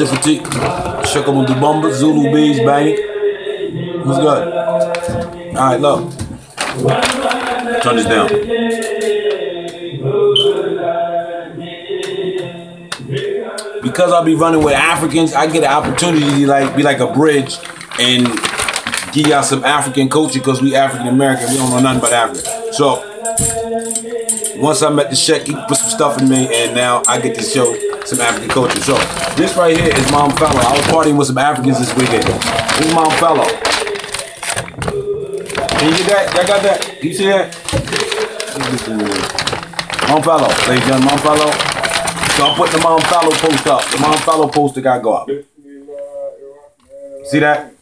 Is fatigue. Cheikh Ahmadou Bamba. Zulu Bees, bang. What's good? Alright, look. Turn this down. Because I'll be running with Africans, I get an opportunity to like be like a bridge and give y'all some African culture because we African American. We don't know nothing about Africa. So once I met the Sheikh, he put some stuff in me, and now I get to show some African culture. So this right here is Mame Fallou. I was partying with some Africans this weekend. This is Mame Fallou. Can you get that? Y'all got that? You see that? Mame Fallou, ladies and gentlemen, Mame Fallou. So I'm putting the Mame Fallou post up. The Mame Fallou poster got to go up. See that?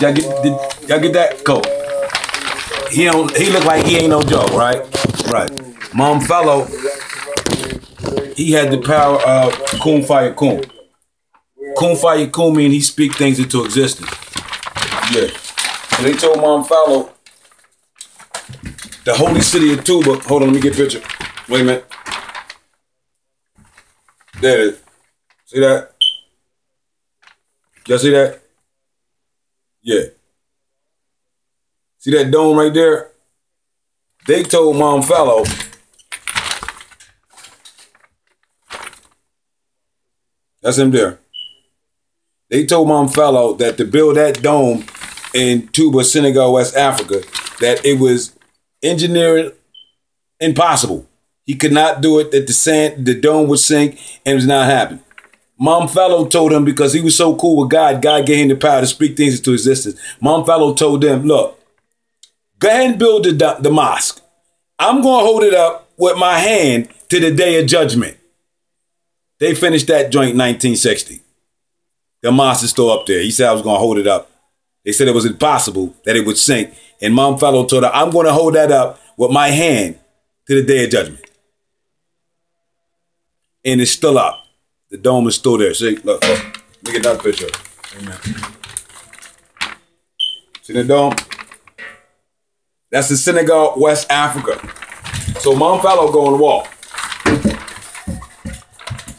Y'all get, y'all get that? Cool. He don't. He look like he ain't no joke, right? Right. Mame Fallou. He had the power of Kun Faya Kun. Kun Faya Kun mean he speak things into existence. Yeah. So they told Mame Fallou, the holy city of Touba. Hold on, let me get a picture. Wait a minute. There it is. See that? Y'all see that? Yeah. See that dome right there? They told Mame Fallou That's him there. They told Mom that to build that dome in Touba, Senegal, West Africa, that it was engineering impossible. He could not do it, that the sand, the dome would sink, and it was not happening. Mame Fallou told him because he was so cool with God, God gave him the power to speak things into existence. Mame Fallou told them, look, go ahead and build the, the mosque. I'm going to hold it up with my hand to the day of judgment. They finished that joint in 1960. The mosque is still up there. He said I was going to hold it up. They said it was impossible that it would sink. And Mame Fallou told her, I'm going to hold that up with my hand to the day of judgment. And it's still up. The dome is still there. See, look, look. Let me get picture. Amen. See the dome? That's in Senegal, West Africa. So Mame Fallou go on the wall.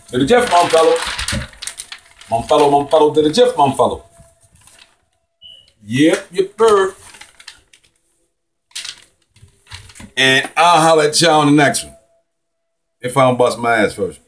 To the Jeff Mame Fallou. Mame Fallou, Mame Fallou, to the Jeff Mame Fallou. Yep, yep, bird. And I'll holler at y'all on the next one. If I don't bust my ass first.